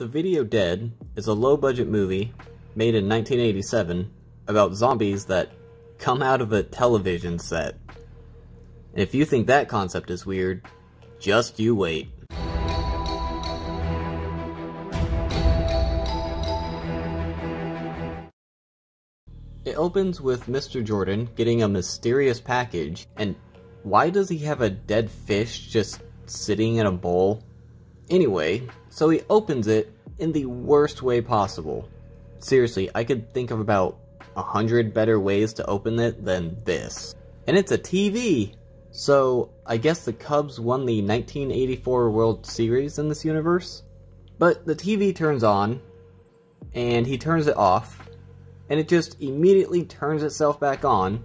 The Video Dead is a low-budget movie made in 1987 about zombies that come out of a television set. And if you think that concept is weird, just you wait. It opens with Mr. Jordan getting a mysterious package, and why does he have a dead fish just sitting in a bowl? Anyway, so he opens it in the worst way possible. Seriously, I could think of about a hundred better ways to open it than this. And it's a TV! So, I guess the Cubs won the 1984 World Series in this universe? But the TV turns on, and he turns it off, and it just immediately turns itself back on,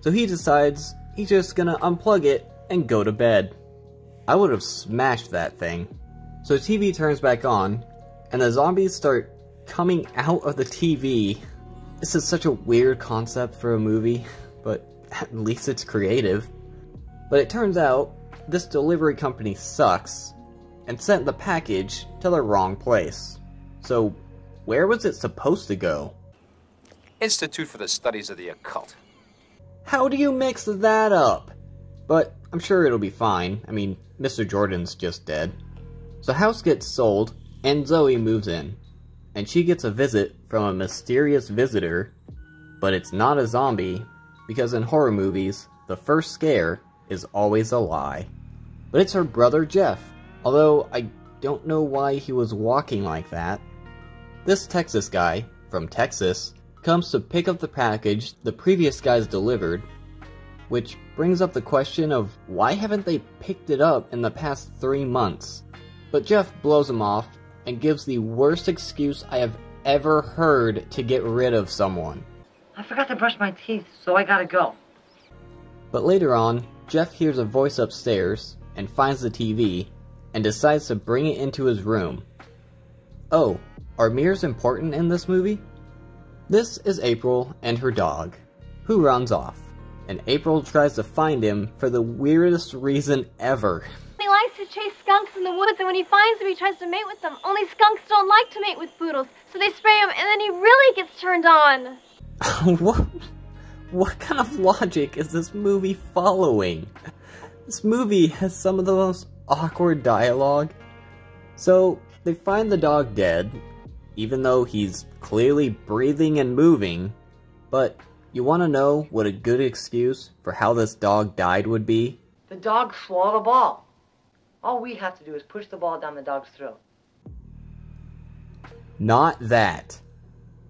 so he decides he's just gonna unplug it and go to bed. I would have smashed that thing. So TV turns back on, and the zombies start coming out of the TV. This is such a weird concept for a movie, but at least it's creative. But it turns out, this delivery company sucks, and sent the package to the wrong place. So, where was it supposed to go? Institute for the Studies of the Occult. How do you mix that up? But I'm sure it'll be fine. I mean, Mr. Jordan's just dead. So house gets sold, and Zoe moves in. And she gets a visit from a mysterious visitor, but it's not a zombie, because in horror movies, the first scare is always a lie. But it's her brother Jeff, although I don't know why he was walking like that. This Texas guy, from Texas, comes to pick up the package the previous guys delivered, which brings up the question of why haven't they picked it up in the past three months? But Jeff blows him off and gives the worst excuse I have ever heard to get rid of someone. I forgot to brush my teeth, so I gotta go. But later on, Jeff hears a voice upstairs and finds the TV and decides to bring it into his room. Oh, are mirrors important in this movie? This is April and her dog, who runs off, and April tries to find him for the weirdest reason ever. He likes to chase skunks in the woods, and when he finds them, he tries to mate with them. Only skunks don't like to mate with poodles, so they spray him, and then he really gets turned on. what? What kind of logic is this movie following? This movie has some of the most awkward dialogue. So, they find the dog dead, even though he's clearly breathing and moving, but you want to know what a good excuse for how this dog died would be? The dog swallowed a ball. All we have to do is push the ball down the dog's throat. Not that.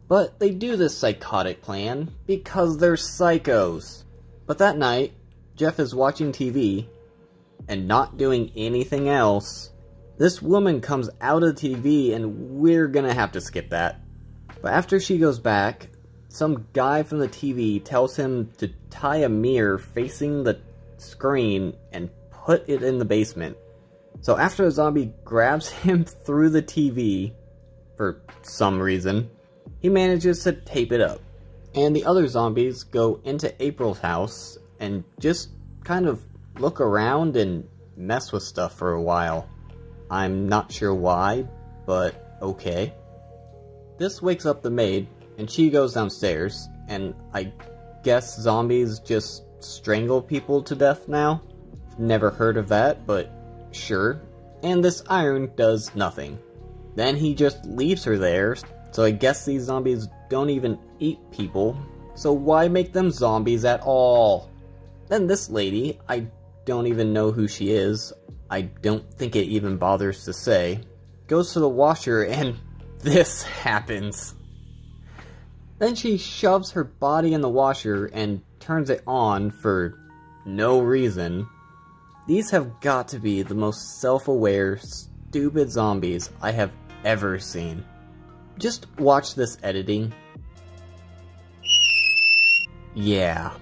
But they do this psychotic plan because they're psychos. But that night, Jeff is watching TV and not doing anything else. This woman comes out of TV and we're gonna have to skip that. But after she goes back, some guy from the TV tells him to tie a mirror facing the screen and put it in the basement. So after a zombie grabs him through the TV, for some reason, he manages to tape it up. And the other zombies go into April's house and just kind of look around and mess with stuff for a while. I'm not sure why, but okay. This wakes up the maid, and she goes downstairs, and I guess zombies just strangle people to death now? Never heard of that, but sure. And this iron does nothing. Then he just leaves her there, so I guess these zombies don't even eat people, so why make them zombies at all? Then this lady, I don't even know who she is, I don't think it even bothers to say, goes to the washer and this happens. Then she shoves her body in the washer and turns it on for no reason. These have got to be the most self-aware, stupid zombies I have ever seen. Just watch this editing. Yeah.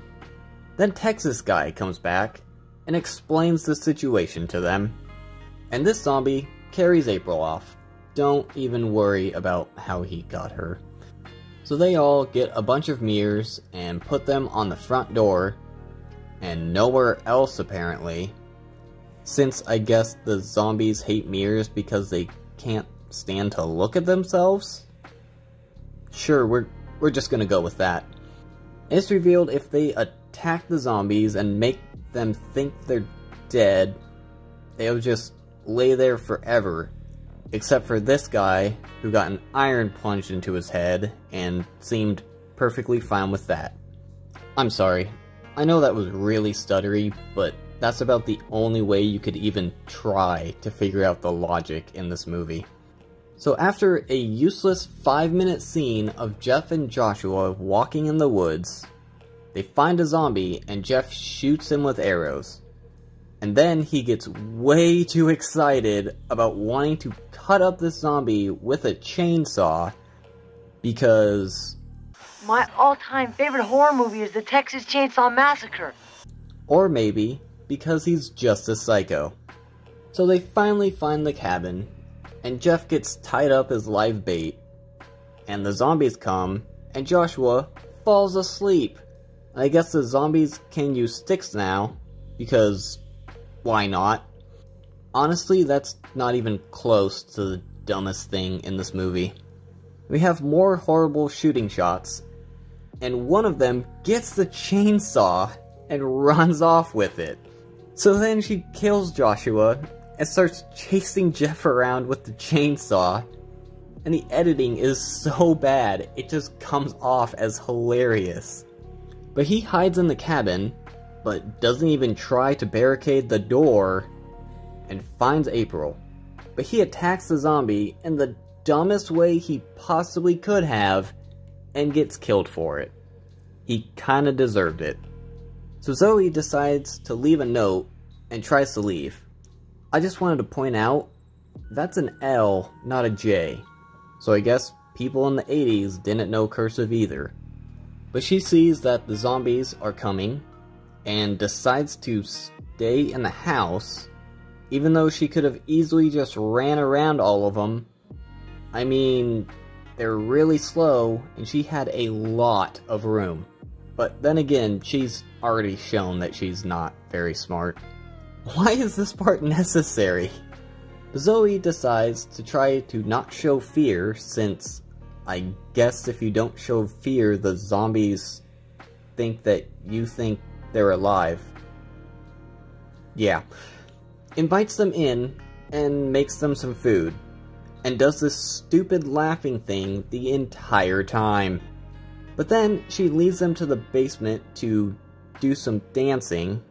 Then Texas guy comes back and explains the situation to them. And this zombie carries April off. Don't even worry about how he got her. So they all get a bunch of mirrors and put them on the front door, and nowhere else apparently. Since I guess the zombies hate mirrors because they can't stand to look at themselves? Sure, we're, we're just gonna go with that. It's revealed if they attack the zombies and make them think they're dead, they'll just lay there forever. Except for this guy, who got an iron plunged into his head and seemed perfectly fine with that. I'm sorry, I know that was really stuttery, but that's about the only way you could even try to figure out the logic in this movie. So after a useless 5 minute scene of Jeff and Joshua walking in the woods, they find a zombie and Jeff shoots him with arrows. And then he gets way too excited about wanting to cut up this zombie with a chainsaw because... My all-time favorite horror movie is the Texas Chainsaw Massacre. Or maybe because he's just a psycho. So they finally find the cabin, and Jeff gets tied up as live bait, and the zombies come, and Joshua falls asleep. I guess the zombies can use sticks now, because why not? Honestly, that's not even close to the dumbest thing in this movie. We have more horrible shooting shots, and one of them gets the chainsaw and runs off with it. So then she kills Joshua and starts chasing Jeff around with the chainsaw. And the editing is so bad, it just comes off as hilarious. But he hides in the cabin, but doesn't even try to barricade the door, and finds April. But he attacks the zombie in the dumbest way he possibly could have, and gets killed for it. He kinda deserved it. So Zoe decides to leave a note and tries to leave. I just wanted to point out, that's an L, not a J. So I guess people in the 80s didn't know cursive either. But she sees that the zombies are coming, and decides to stay in the house, even though she could have easily just ran around all of them. I mean, they're really slow, and she had a lot of room. But then again, she's already shown that she's not very smart. Why is this part necessary? Zoe decides to try to not show fear since I guess if you don't show fear, the zombies think that you think they're alive. Yeah. Invites them in and makes them some food. And does this stupid laughing thing the entire time. But then she leads them to the basement to do some dancing,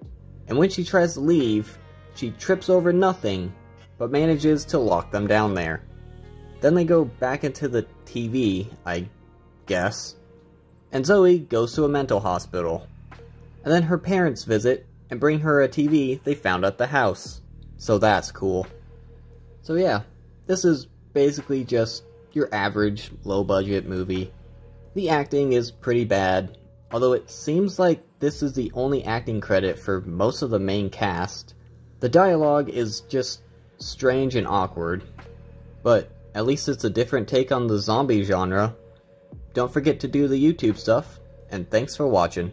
and when she tries to leave, she trips over nothing, but manages to lock them down there. Then they go back into the TV, I guess, and Zoe goes to a mental hospital. And then her parents visit and bring her a TV they found at the house. So that's cool. So yeah, this is basically just your average low budget movie. The acting is pretty bad, although it seems like this is the only acting credit for most of the main cast. The dialogue is just strange and awkward, but at least it's a different take on the zombie genre. Don't forget to do the YouTube stuff, and thanks for watching.